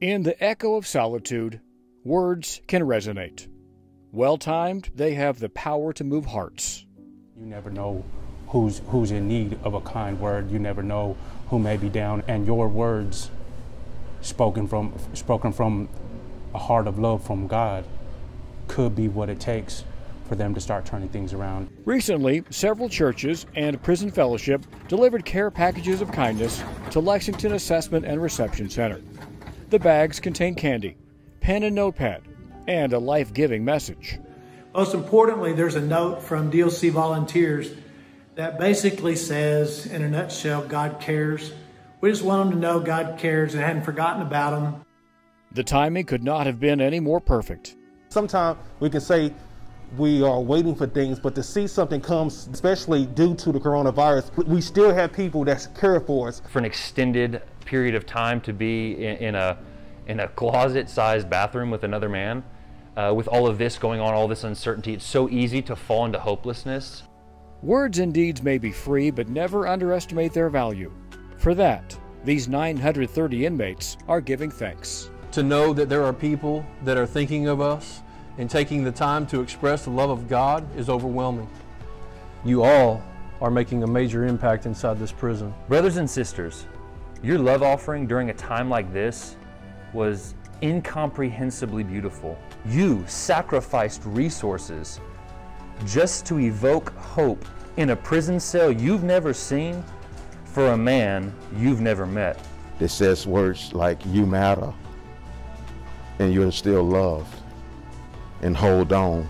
In the echo of solitude, words can resonate. Well timed, they have the power to move hearts. You never know who's who's in need of a kind word. You never know who may be down, and your words, spoken from spoken from a heart of love from God, could be what it takes for them to start turning things around. Recently, several churches and a Prison Fellowship delivered care packages of kindness to Lexington Assessment and Reception Center. The bags contain candy, pen and notepad, and a life giving message. Most importantly, there's a note from DLC volunteers that basically says, in a nutshell, God cares. We just want them to know God cares and hadn't forgotten about them. The timing could not have been any more perfect. Sometimes we can say we are waiting for things, but to see something come, especially due to the coronavirus, we still have people that care for us. For an extended period of time to be in, in a in a closet-sized bathroom with another man, uh, with all of this going on, all this uncertainty, it's so easy to fall into hopelessness. Words and deeds may be free, but never underestimate their value. For that, these 930 inmates are giving thanks. To know that there are people that are thinking of us and taking the time to express the love of God is overwhelming. You all are making a major impact inside this prison. Brothers and sisters, your love offering during a time like this was incomprehensibly beautiful. You sacrificed resources just to evoke hope in a prison cell you've never seen for a man you've never met. It says words like, you matter, and you're still loved, and hold on,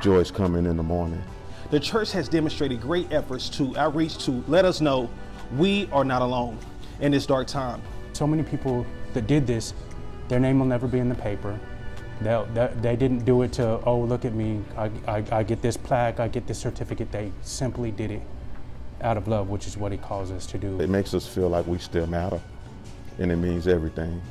joy's coming in the morning. The church has demonstrated great efforts to outreach to let us know we are not alone in this dark time. So many people that did this, their name will never be in the paper. They, they, they didn't do it to, oh, look at me, I, I, I get this plaque, I get this certificate. They simply did it out of love, which is what he calls us to do. It makes us feel like we still matter, and it means everything.